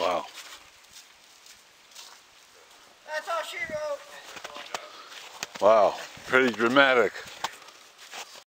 Wow. That's all she wrote. Wow. Pretty dramatic.